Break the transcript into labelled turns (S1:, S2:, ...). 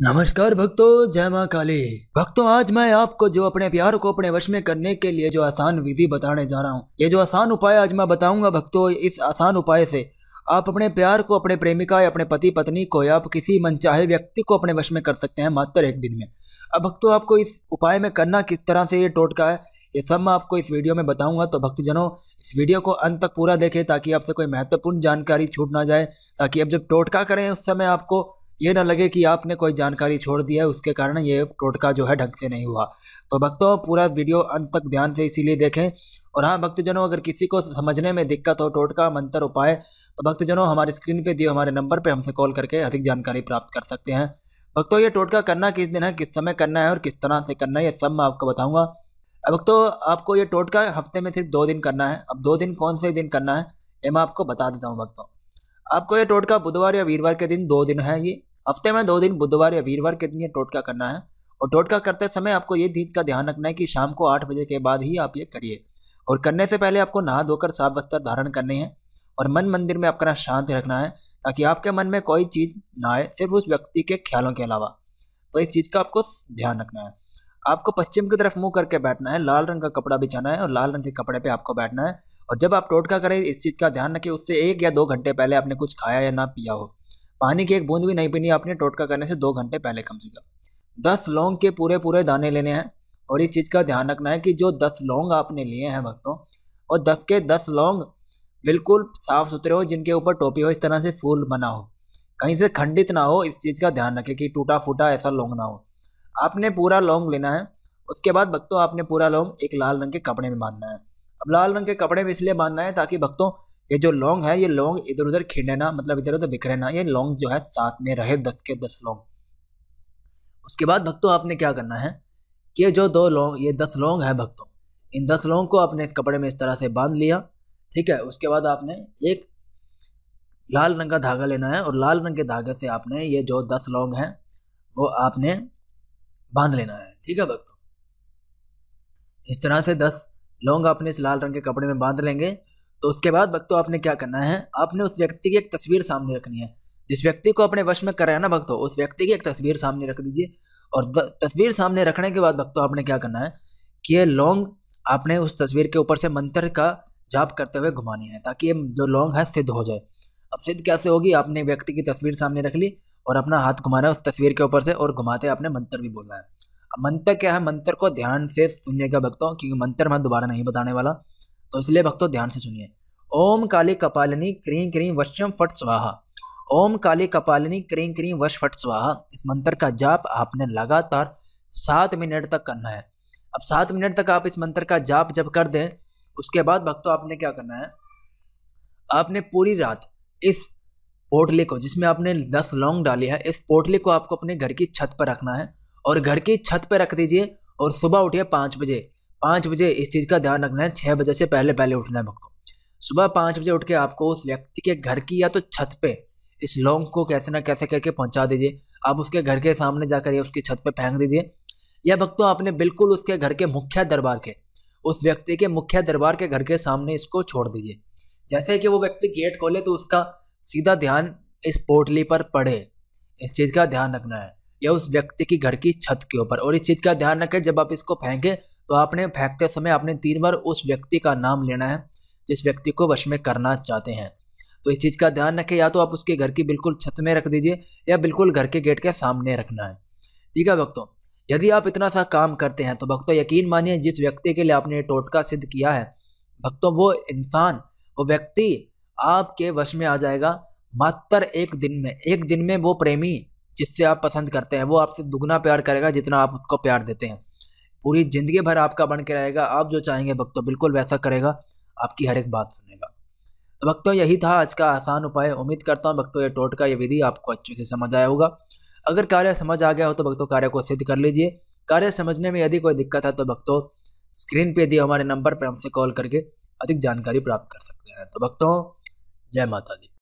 S1: नमस्कार भक्तों, जय माँ काली। भक्तों, आज मैं आपको जो अपने प्यार को अपने वश में करने के लिए जो आसान विधि बताने जा रहा हूँ, ये जो आसान उपाय आज मैं बताऊँगा भक्तों, इस आसान उपाय से, आप अपने प्यार को, अपने प्रेमिका या अपने पति, पत्नी को या आप किसी मनचाहे व्यक्ति को अपने वश में कर सकते हैं मात्र एक दिन में। अब भक्तों, आपको इस उपाय में करना किस तरह से ये टोटका है, ये सब मैं आपको इस वीडियो में बताऊँगा तो भक्तजनों, इस वीडियो को अंत तक पूरा देखें ताकि आपसे कोई महत्वपूर्ण जानकारी छूट ना जाए, ताकि अब जब टोटका करें उस समय आपको ये ना लगे कि आपने कोई जानकारी छोड़ दी है, उसके कारण ये टोटका जो है ढंग से नहीं हुआ। तो भक्तों, पूरा वीडियो अंत तक ध्यान से इसीलिए देखें। और हाँ भक्तजनों, अगर किसी को समझने में दिक्कत हो, टोटका, मंत्र, उपाय तो भक्तजनों, हमारे स्क्रीन पे दिए हमारे नंबर पे हमसे कॉल करके अधिक जानकारी प्राप्त कर सकते हैं। भक्तों, ये टोटका करना किस दिन है, किस समय करना है और किस तरह से करना है, ये सब मैं आपको बताऊँगा। अब तो आपको ये टोटका हफ़्ते में सिर्फ़ दो दिन करना है। अब दो दिन कौन से दिन करना है, ये मैं आपको बता देता हूँ भक्तों। आपको ये टोटका बुधवार या वीरवार के दिन दो दिन है ये। हफ़्ते में दो दिन, बुधवार या वीरवार के दिन ये टोटका करना है। और टोटका करते समय आपको ये चीज़ का ध्यान रखना है कि शाम को आठ बजे के बाद ही आप ये करिए। और करने से पहले आपको नहा धोकर साफ़ वस्त्र धारण करने हैं। और मन मंदिर में आपका शांत रखना है, ताकि आपके मन में कोई चीज़ ना आए, सिर्फ़ उस व्यक्ति के ख्यालों के अलावा। तो इस चीज़ का आपको ध्यान रखना है। आपको पश्चिम की तरफ़ मुँह करके बैठना है, लाल रंग का कपड़ा बिछाना है और लाल रंग के कपड़े पे आपको बैठना है। और जब आप टोटका करें, इस चीज़ का ध्यान रखें, उससे एक या दो घंटे पहले आपने कुछ खाया या ना पिया हो। पानी की एक बूंद भी नहीं पीनी, आपने टोटका करने से दो घंटे पहले कम से कम। दस लौंग के पूरे पूरे दाने लेने हैं और इस चीज़ का ध्यान रखना है कि जो दस लौंग आपने लिए हैं भक्तों, और दस के दस लौंग बिल्कुल साफ़ सुथरे हो, जिनके ऊपर टोपी हो, इस तरह से फूल बना हो। कहीं से खंडित ना हो, इस चीज़ का ध्यान रखें कि टूटा फूटा ऐसा लौंग ना हो। आपने पूरा लौंग लेना है, उसके बाद भक्तों, आपने पूरा लौंग एक लाल रंग के कपड़े में बांधना है। अब लाल रंग के कपड़े में इसलिए बांधना है ताकि भक्तों ये जो लौंग है, ये लौंग इधर उधर खिंडे ना मतलब इधर उधर बिखरे ना, ये लौंग जो है साथ में रहे दस के दस लौंग उसके बाद भक्तों, आपने क्या करना है? कि जो दो लौंग ये दस लौंग है भक्तों, इन दस लौंग को आपने इस कपड़े में इस तरह से बाँध लिया, ठीक है? उसके बाद आपने एक लाल रंग का धागा लेना है और लाल रंग के धागे से आपने ये जो दस लौंग हैं, वो आपने बाँध लेना है, ठीक है भक्तों? इस तरह से दस लौंग आपने इस लाल रंग के कपड़े में बाँध लेंगे तो उसके बाद भक्तों, आपने क्या करना है? आपने उस व्यक्ति की एक तस्वीर सामने रखनी है। जिस व्यक्ति को अपने वश में कर है ना भक्तों, उस व्यक्ति की एक तस्वीर सामने रख दीजिए। और तस्वीर सामने रखने के बाद भक्तों, आपने क्या करना है कि ये लौंग आपने उस तस्वीर के ऊपर से मंत्र का जाप करते हुए घुमानी है, ताकि ये जो लौंग है, सिद्ध हो जाए। अब सिद्ध कैसे होगी? आपने व्यक्ति की तस्वीर सामने रख ली और अपना हाथ घुमाना है उस तस्वीर के ऊपर से और घुमाते आपने मंत्र भी बोलना है। अब मंत्र क्या है? मंत्र को ध्यान से सुनिएगा भक्तों, क्योंकि मंत्र मैं दोबारा नहीं बताने वाला। तो इसलिए भक्तों ध्यान से सुनिए। ओम काली कपालिनी क्रीं क्रीं वश्यम फट स्वाहा। ओम काली कपालिनी क्रीं क्रीं वश फट स्वाहा। इस मंत्र का जाप आपने लगातार सात मिनट तक करना है। अब सात मिनट तक आप इस मंत्र का जाप जब कर दें, उसके बाद भक्तों आपने क्या करना है? आपने पूरी रात इस पोटली को, जिसमें आपने दस लौंग डाली है, इस पोटली को आपको अपने घर की छत पर रखना है। और घर की छत पर रख दीजिए और सुबह उठिए पाँच बजे। पाँच बजे इस चीज़ का ध्यान रखना है छः बजे से पहले पहले उठना है भक्तों सुबह पाँच बजे उठ के आपको उस व्यक्ति के घर की या तो छत पे इस लौंग को कैसे ना कैसे करके पहुँचा दीजिए। आप उसके घर के सामने जाकर या उसकी छत पे फेंक दीजिए। या भक्तों आपने बिल्कुल उसके घर के मुख्य दरबार के, उस व्यक्ति के मुख्य दरबार के घर के सामने इसको छोड़ दीजिए। जैसे कि वो व्यक्ति गेट खोले तो उसका सीधा ध्यान इस पोटली पर पड़े। इस चीज़ का ध्यान रखना है। या उस व्यक्ति की घर की छत के ऊपर। और इस चीज़ का ध्यान रखें, जब आप इसको फेंकें तो आपने फेंकते समय आपने तीन बार उस व्यक्ति का नाम लेना है, जिस व्यक्ति को वश में करना चाहते हैं। तो इस चीज़ का ध्यान रखें, या तो आप उसके घर की बिल्कुल छत में रख दीजिए, या बिल्कुल घर के गेट के सामने रखना है। ठीक है भक्तों, यदि आप इतना सा काम करते हैं तो भक्तों यकीन मानिए, जिस व्यक्ति के लिए आपने टोटका सिद्ध किया है, भक्तों, वो इंसान, वो व्यक्ति आपके वश में आ जाएगा, मात्र एक दिन में। एक दिन में वो प्रेमी जिससे आप पसंद करते हैं, वो आपसे दुगना प्यार करेगा जितना आप उसको प्यार देते हैं। पूरी ज़िंदगी भर आपका बन के रहेगा। आप जो चाहेंगे भक्तों, बिल्कुल वैसा करेगा। आपकी हर एक बात सुनेगा। तो भक्तों, यही था आज का आसान उपाय। उम्मीद करता हूँ भक्तों, ये टोटका, ये विधि आपको अच्छे से समझ आया होगा। अगर कार्य समझ आ गया हो तो भक्तों, कार्य को सिद्ध कर लीजिए। कार्य समझने में यदि कोई दिक्कत है तो भक्तों, स्क्रीन पे दिए हमारे नंबर पर हमसे कॉल करके अधिक जानकारी प्राप्त कर सकते हैं। तो भक्तों, जय माता दी।